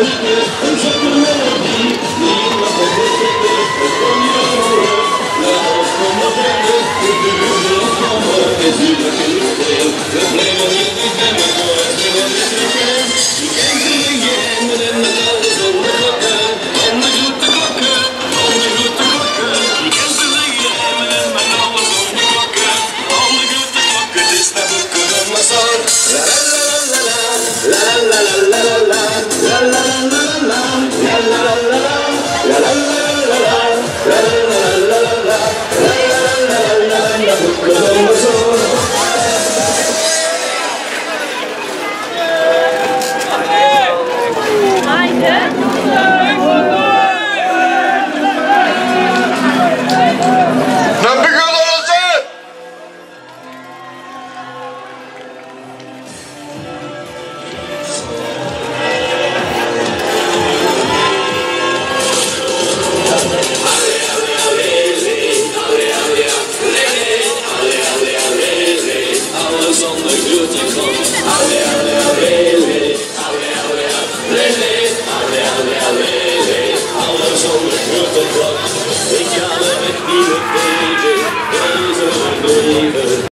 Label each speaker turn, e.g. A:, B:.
A: Thank you. Dan